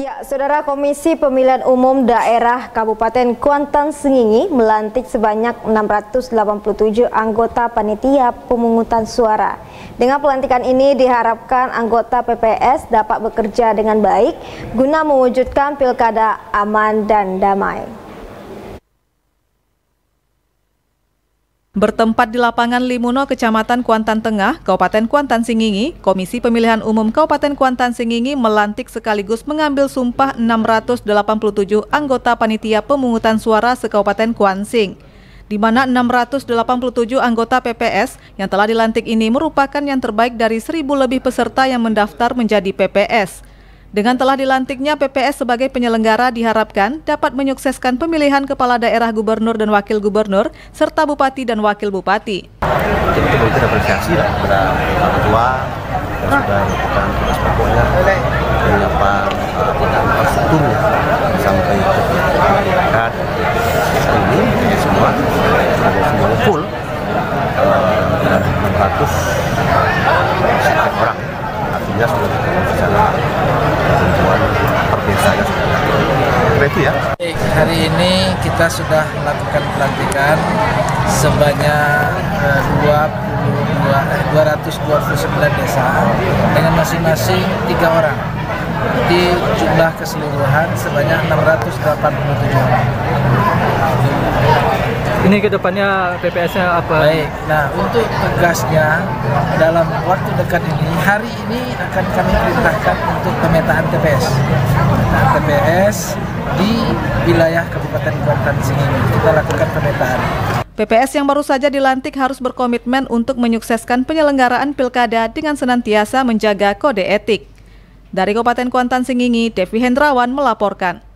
Ya, Saudara Komisi Pemilihan Umum Daerah Kabupaten Kuantan Sengingi melantik sebanyak 687 anggota panitia pemungutan suara. Dengan pelantikan ini diharapkan anggota PPS dapat bekerja dengan baik guna mewujudkan pilkada aman dan damai. Bertempat di lapangan Limuno, Kecamatan Kuantan Tengah, Kabupaten Kuantan Singingi, Komisi Pemilihan Umum Kabupaten Kuantan Singingi melantik sekaligus mengambil sumpah 687 anggota panitia pemungutan suara se-Kabupaten Kuansing di mana 687 anggota PPS yang telah dilantik ini merupakan yang terbaik dari 1000 lebih peserta yang mendaftar menjadi PPS. Dengan telah dilantiknya PPS sebagai penyelenggara diharapkan dapat menyukseskan pemilihan kepala daerah gubernur dan wakil gubernur serta bupati dan wakil bupati. Jadi itu begitu apresiasi kepada Pak Ketua yang sudah melakukan tugas pokoknya menyiapkan uh, infrastrukturnya sampai ke masyarakat. Ini semua semuanya full itu ya. Hari ini kita sudah melakukan pelantikan sebanyak eh, 22, eh, 229 desa dengan masing-masing tiga orang. Di jumlah keseluruhan sebanyak 687 orang. Ini ke depannya PPS-nya apa? Baik, nah untuk tugasnya dalam waktu dekat ini, hari ini akan kami perintahkan untuk pemetaan TPS. Nah, TPS di wilayah Kabupaten Kuantan Singingi. Kita lakukan pemetaan. PPS yang baru saja dilantik harus berkomitmen untuk menyukseskan penyelenggaraan pilkada dengan senantiasa menjaga kode etik. Dari Kabupaten Kuantan Singingi, Devi Hendrawan melaporkan.